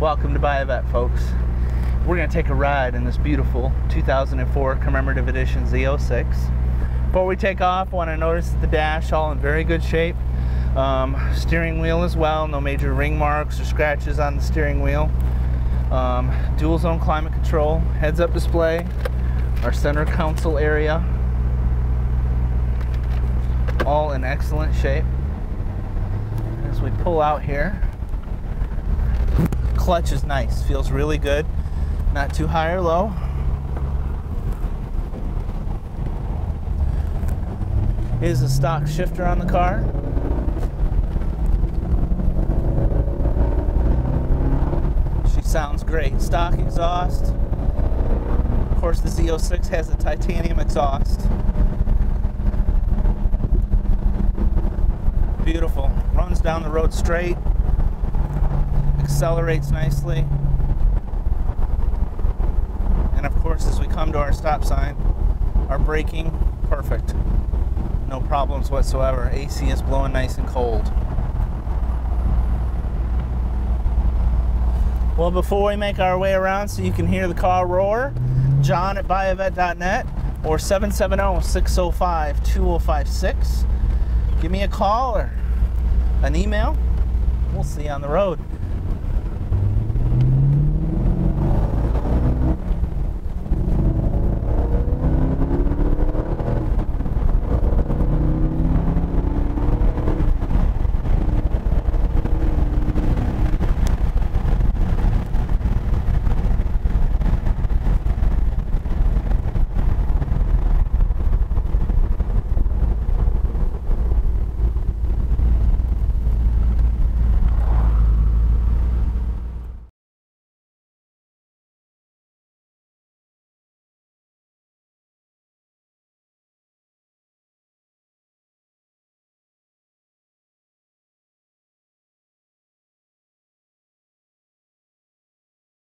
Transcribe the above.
Welcome to Buy a Vette, folks. We're going to take a ride in this beautiful 2004 commemorative edition Z06. Before we take off, I want to notice the dash all in very good shape. Um, steering wheel as well, no major ring marks or scratches on the steering wheel. Um, dual zone climate control, heads up display, our center console area, all in excellent shape. As we pull out here, clutch is nice, feels really good. Not too high or low. Is a stock shifter on the car. She sounds great. Stock exhaust. Of course, the Z06 has a titanium exhaust. Beautiful. Runs down the road straight accelerates nicely. And of course, as we come to our stop sign, our braking, perfect. No problems whatsoever. AC is blowing nice and cold. Well, before we make our way around so you can hear the car roar, John at buyavette.net or 770 605 2056. Give me a call or an email. We'll see you on the road.